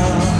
now